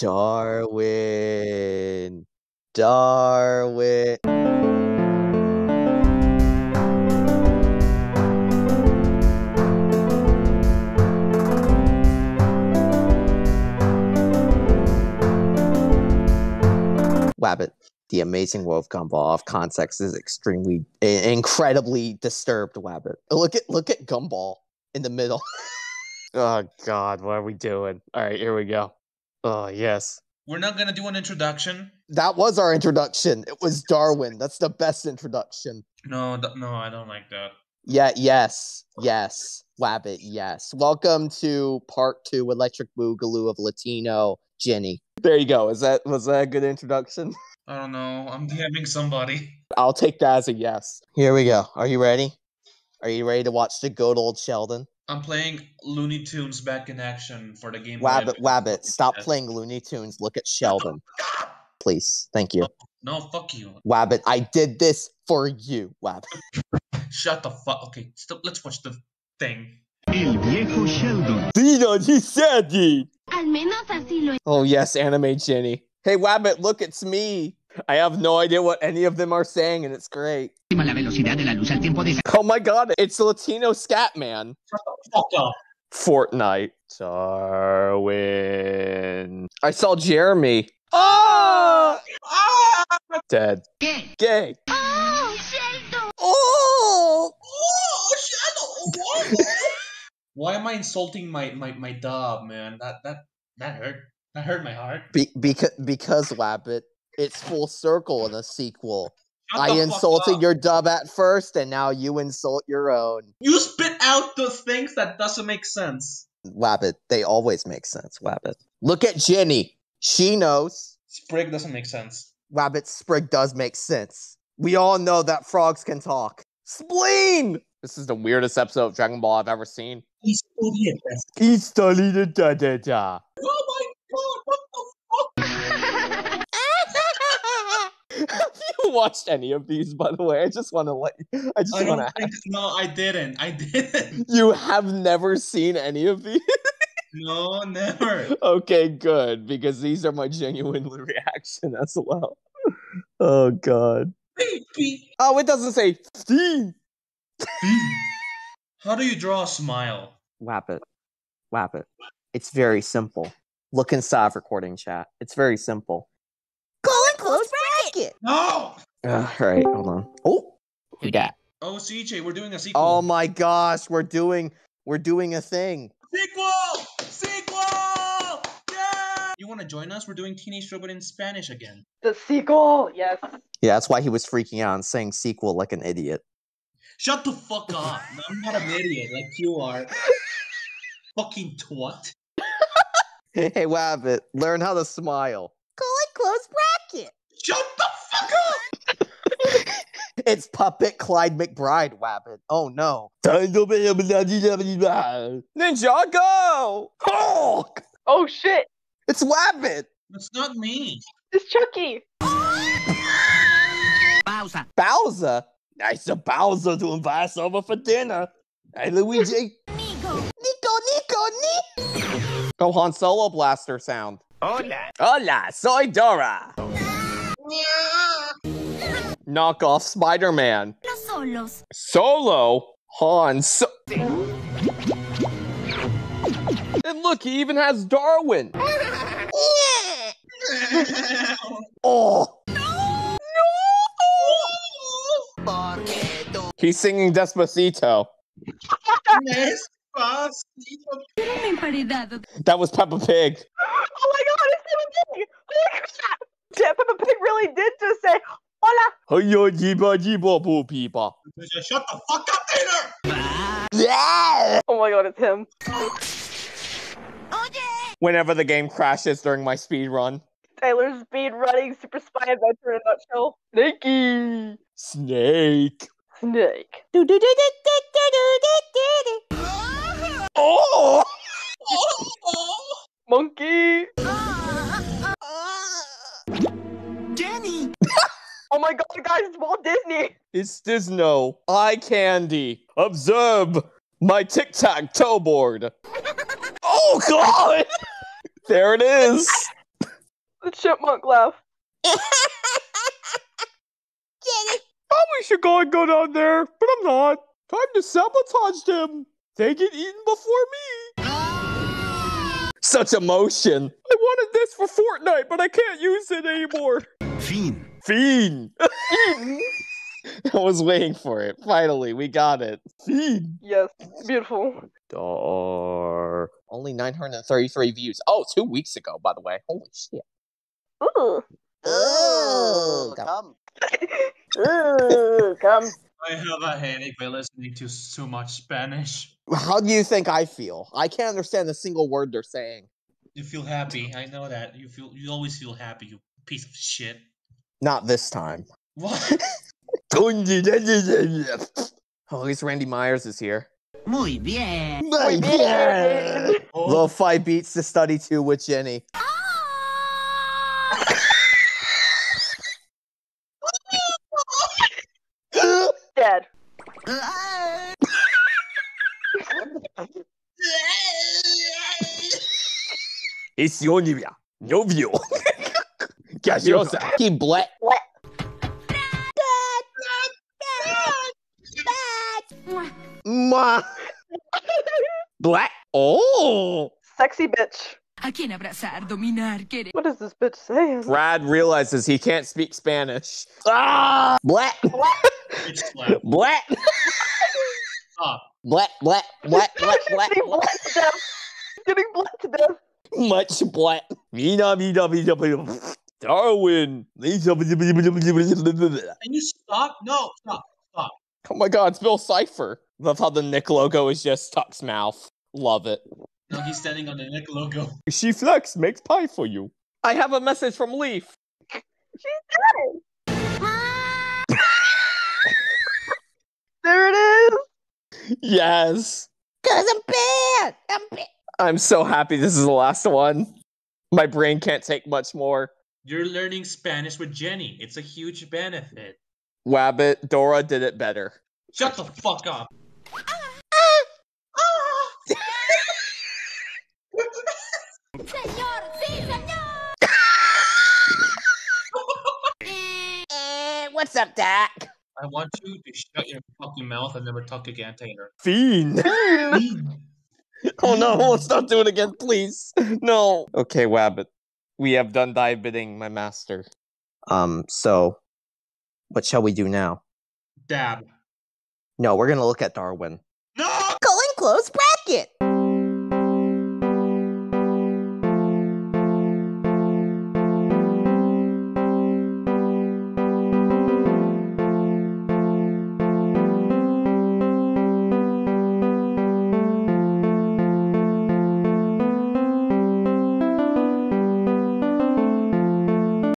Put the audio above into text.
Darwin. Darwin. Wabbit. The amazing world of Gumball off context is extremely, incredibly disturbed. Wabbit. Look at look at Gumball in the middle. oh God, what are we doing? All right, here we go. Oh yes, We're not gonna do an introduction. that was our introduction. It was Darwin. That's the best introduction. No, th- no, I don't like that. Yeah, yes, yes, Wabbit, yes. Welcome to part two, Electric Boogaloo of Latino Jenny. There you go. Is that was that a good introduction? I don't know. I'm DMing somebody. I'll take that as a yes. Here we go. Are you ready? Are you ready to watch the good old Sheldon? I'm playing Looney Tunes back in action for the game. Wabbit, Advance. Wabbit, stop Yes. playing Looney Tunes. Look at Sheldon, please. Thank you. No, fuck you. Wabbit, I did this for you, Wabbit. Shut the fuck. Okay, stop. Let's watch the thing. El viejo Sheldon. Dino, he said it. Al menos así lo Oh yes, anime Jenny. Hey Wabbit, look, it's me. I have no idea what any of them are saying, and it's great. La velocidad de la luz al tiempo de Oh my god, it's Latino Scat Man. Shut the fuck up. Fortnite. Darwin. I saw Jeremy. Ah! Ah! Dead. ¿Qué? Gay. ¡Oh, Sheldon! Oh! Oh, Shadow! Why am I insulting my my my dub, man? That that that hurt. That hurt my heart. Be- because because Wabbit, it's full circle in a sequel. Shut I insulted your dub at first, and now you insult your own. You spit out those things that doesn't make sense. Wabbit, they always make sense, Wabbit. Look at Jenny. She knows. Sprig doesn't make sense. Wabbit Sprig does make sense. We all know that frogs can talk. Spleen! This is the weirdest episode of Dragon Ball I've ever seen. He's idiot. That's- He studied da da da. Oh my god! Watched any of these, by the way? I just want to let you. I just want to. think. No, I didn't. I didn't. You have never seen any of these? No, never. okay, good, because these are my genuine reaction as well. Oh god. Baby. Oh, it doesn't say Steve. How do you draw a smile? Wabbit. Whap it. It's very simple. Look inside recording chat. It's very simple. Colon close bracket. No. All right, hold on. Oh, we got. Oh, CJ, we're doing a sequel. Oh my gosh, we're doing we're doing a thing. Sequel! Sequel! Yeah! You want to join us? We're doing Teenage Robot in Spanish again. The sequel, yes. Yeah, that's why he was freaking out and saying sequel like an idiot. Shut the fuck up. I'm not an idiot like you are. Fucking twat. Hey, hey Wabbit, learn how to smile. Colon close bracket. Shut the fuck up! It's puppet Clyde McBride, Wabbit. Oh no. Ninjago! Hulk! Oh shit! It's Wabbit! It's not me. It's Chucky! Bowser. Bowser! Nice of Bowser to invite us over for dinner. Hey, Luigi. Nico, Nico, Nico! Go oh, Han Solo blaster sound. Hola. Hola, soy Dora. Knock off Spider Man. Los solos. Solo? Han so- And look, he even has Darwin. Oh. No! He's singing Despacito. Despacito. That was Peppa Pig. Oh my god, it's Peppa Pig! Holy crap! Yeah, Peppa Pig really did just say, Hola! Hiyo, jiba, jiba, boo, peepa. Shut the fuck up, Taylor! Yeah! Oh my god, it's him. Whenever the game crashes during my speed run. Taylor's speed running super spy adventure in a nutshell. Snakey! Snake. Snake. Oh! Monkey! Guys, it's Walt Disney! It's Disno. Eye candy. Observe my tic tac toe board. oh, God! there it is. The chipmunk laugh. Probably should go and go down there, but I'm not. Time to sabotage them. They get eaten before me. Such emotion. I wanted this for Fortnite, but I can't use it anymore. Fin. Fiend. I was waiting for it. Finally, we got it. Fiend. Yes, beautiful. Dar. Only 933 views. Oh, two weeks ago, by the way. Holy shit. Ooh. Oh, come. Ooh, come. I have a headache by listening to so much Spanish. How do you think I feel? I can't understand a single word they're saying. You feel happy. I know that. You feel. You always feel happy. You piece of shit. Not this time. What? Oh, at least Randy Myers is here. Muy bien. Muy Oh, Lo-fi beats to study to with Jenny. Dead. It's your No Gaseosa. He blet. What? Ma. Black. Oh. Sexy bitch. A quien abrazar, dominar, querer. What is this bitch saying? Brad realizes he can't speak Spanish. Ah. Black. bitch slap. Black. Stop. Black. Black. Black. Black. Black. Getting bled to death. Getting bled to death. Much black. Mina, mina, mina, mina. Darwin. Oh Can you stop? No, stop. Stop. Oh my god, it's Bill Cipher. Love how the Nick logo is just Tuck's mouth. Love it. Now he's standing on the Nick logo. She flex makes pie for you. I have a message from Leaf. She's dead. there it is. Yes. Cause I'm bad. I'm bad. I'm so happy this is the last one. My brain can't take much more. You're learning Spanish with Jenny. It's a huge benefit. Wabbit, Dora did it better. Shut the fuck up. Señor, sí, señor. what's up, Dak? I want you to shut your fucking mouth and never talk again, Taylor. Fiend. oh no, let's not do it again, please. No. Okay, Wabbit. We have done thy bidding, my master. Um, so what shall we do now? Dab. No, we're gonna look at Darwin. No! Going close,